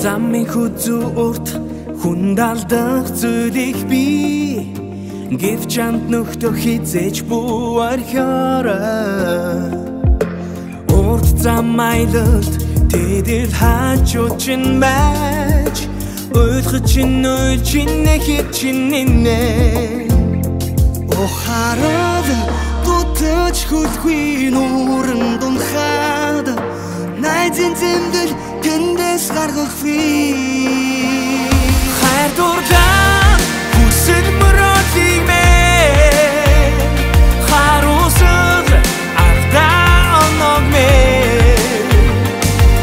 замын хүзүү урт хүн далдах зүйлих би Гэвч амт нөхтө хизэж буархаараа Урт зам айлалт тэдэл хаач учин байж Ойлгож чин ойлж чин нэхит чин нэ Охараад тутаж хүлгүй нуурын дунхаад Найзын зэмдэл тэндээс гаргах би Хайр дурдаа хүсэл мөрөдлийг мэ Харусаг ардаа оног мэ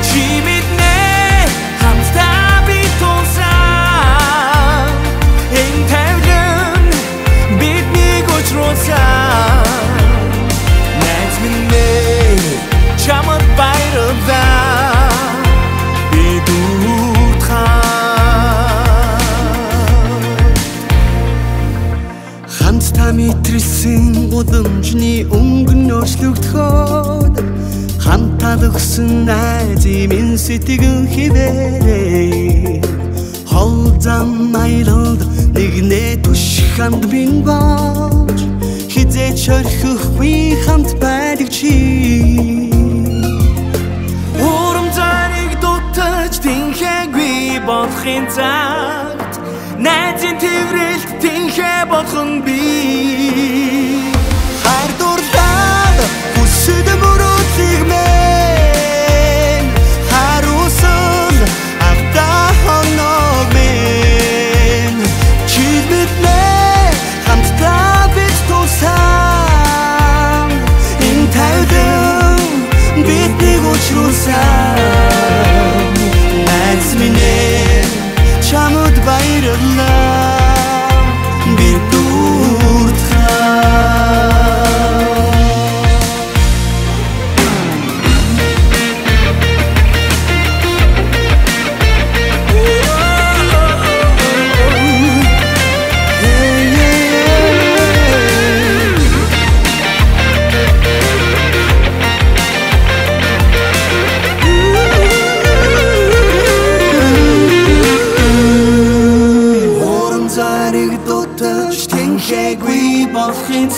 Чи мэднэ хамтдаа би тулсан. Энэ тавлын бидний гочросан Найз минь нэ чамд баярлалаа Хамт та мэтрсэн удамжны өнгөн өршлөгдөхөд Хамт талгсан найзын минь сэтгэн хിവэрээ Хол зам айлд нэгнэ туш хамт бин бооч Хизээч орхихгүй хамт байдаг чи Урам зарыг дутаж тэнхээгүй болохын цагт Найзын тэрэлт тэнхээ болох нь би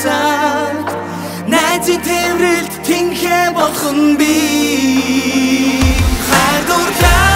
цаг Найзын тэрэлт тэнхээ болох нь би. Хайр мөрөө